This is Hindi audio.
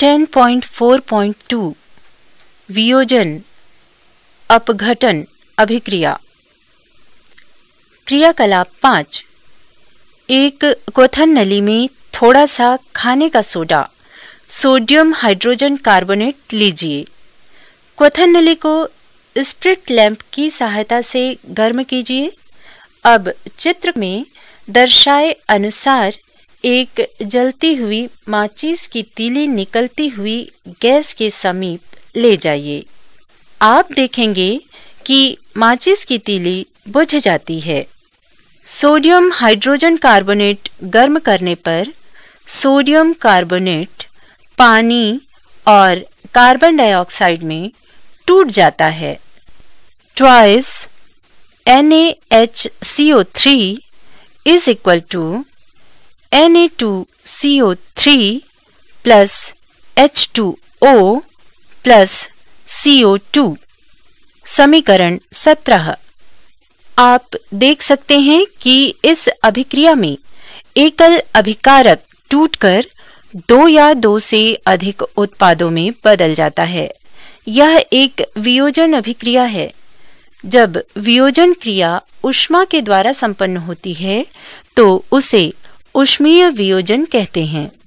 10.4.2 वियोजन, अपघटन, अभिक्रिया। क्रियाकलाप पाँच, एक क्वथन नली में थोड़ा सा खाने का सोडा, सोडियम हाइड्रोजन कार्बोनेट लीजिए। क्वथन नली को स्प्रिट लैंप की सहायता से गर्म कीजिए। अब चित्र में दर्शाए अनुसार एक जलती हुई माचिस की तीली निकलती हुई गैस के समीप ले जाइए। आप देखेंगे कि माचिस की तीली बुझ जाती है। सोडियम हाइड्रोजन कार्बोनेट गर्म करने पर सोडियम कार्बोनेट पानी और कार्बन डाइऑक्साइड में टूट जाता है। Twice NaHCO3 is equal to Na2CO3 plus H2O plus CO2 समीकरण 17 आप देख सकते हैं कि इस अभिक्रिया में एकल अभिकारक टूटकर दो या दो से अधिक उत्पादों में बदल जाता है। यह एक वियोजन अभिक्रिया है। जब वियोजन क्रिया उष्मा के द्वारा संपन्न होती है तो उसे उष्मीय वियोजन कहते हैं।